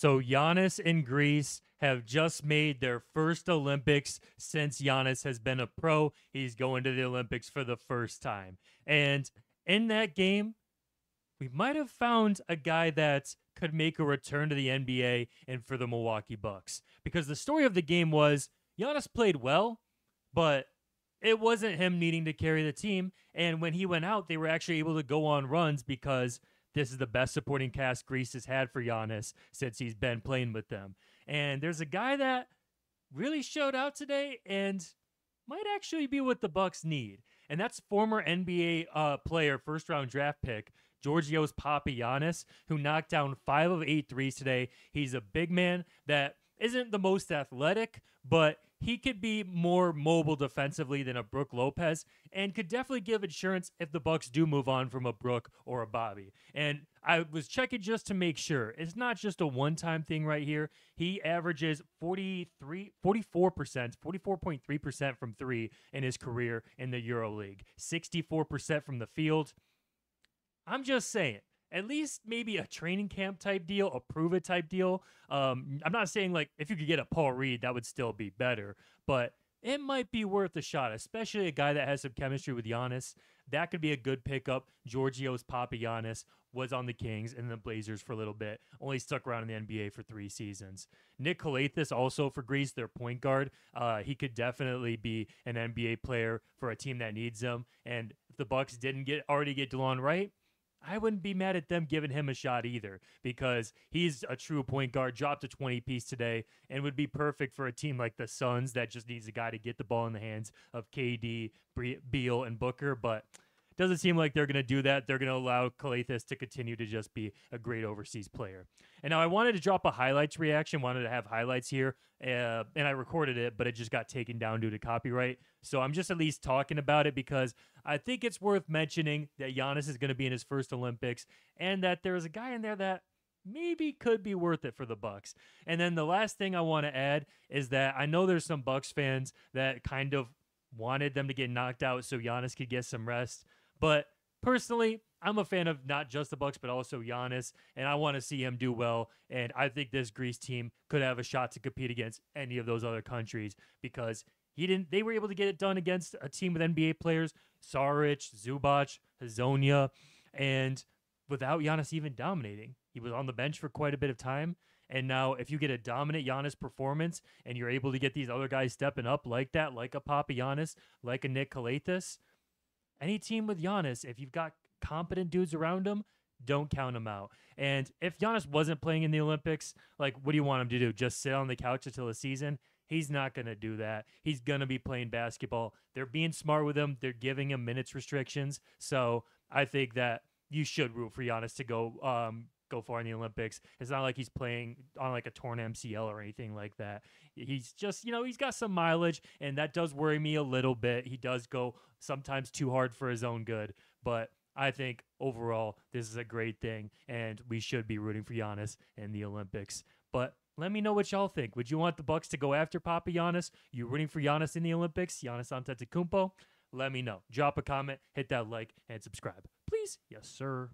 So Giannis and Greece have just made their first Olympics since Giannis has been a pro. He's going to the Olympics for the first time. And in that game, we might have found a guy that could make a return to the NBA and for the Milwaukee Bucks. Because the story of the game was Giannis played well, but it wasn't him needing to carry the team. And when he went out, they were actually able to go on runs because this is the best supporting cast Greece has had for Giannis since he's been playing with them. And there's a guy that really showed out today and might actually be what the Bucks need. And that's former NBA uh, player, first round draft pick, Georgios Papagiannis, who knocked down five of eight threes today. He's a big man that isn't the most athletic, but he could be more mobile defensively than a Brook Lopez and could definitely give insurance if the Bucks do move on from a Brook or a Bobby. And I was checking just to make sure. It's not just a one-time thing right here. He averages 43 44%, 44.3% from 3 in his career in the EuroLeague. 64% from the field. I'm just saying at least maybe a training camp type deal, a prove it type deal. Um, I'm not saying like if you could get a Paul Reed, that would still be better, but it might be worth a shot, especially a guy that has some chemistry with Giannis. That could be a good pickup. Giorgio's Georgios Papagiannis was on the Kings and the Blazers for a little bit. Only stuck around in the NBA for three seasons. Nick Calathes also for Greece, their point guard. Uh, he could definitely be an NBA player for a team that needs him. And if the Bucks didn't get already get Delon Wright, I wouldn't be mad at them giving him a shot either because he's a true point guard, dropped a 20 piece today, and would be perfect for a team like the Suns that just needs a guy to get the ball in the hands of KD, Beal, and Booker. But doesn't seem like they're going to do that. They're going to allow Calathes to continue to just be a great overseas player. And now I wanted to drop a highlights reaction, wanted to have highlights here, uh, and I recorded it, but it just got taken down due to copyright. So I'm just at least talking about it because I think it's worth mentioning that Giannis is going to be in his first Olympics and that there's a guy in there that maybe could be worth it for the Bucks. And then the last thing I want to add is that I know there's some Bucks fans that kind of wanted them to get knocked out so Giannis could get some rest. But personally, I'm a fan of not just the Bucks, but also Giannis, and I want to see him do well. And I think this Greece team could have a shot to compete against any of those other countries because he didn't. They were able to get it done against a team with NBA players: Saric, Zubac, Hezonja, and without Giannis even dominating. He was on the bench for quite a bit of time. And now, if you get a dominant Giannis performance and you're able to get these other guys stepping up like that, like a Papagiannis, like a Nick Calathes, any team with Giannis, if you've got competent dudes around him, don't count him out. And if Giannis wasn't playing in the Olympics, like, what do you want him to do? Just sit on the couch until the season? He's not going to do that. He's going to be playing basketball. They're being smart with him. They're giving him minutes restrictions. So I think that you should root for Giannis to go um, go far in the Olympics. It's not like he's playing on like a torn MCL or anything like that. He's just, you know, he's got some mileage, and that does worry me a little bit. He does go sometimes too hard for his own good, but I think overall this is a great thing, and we should be rooting for Giannis in the Olympics. But let me know what y'all think. Would you want the Bucks to go after Papagiannis? You rooting for Giannis in the Olympics? Giannis Antetokounmpo? Let me know. Drop a comment, hit that like, and subscribe, please. Yes, sir.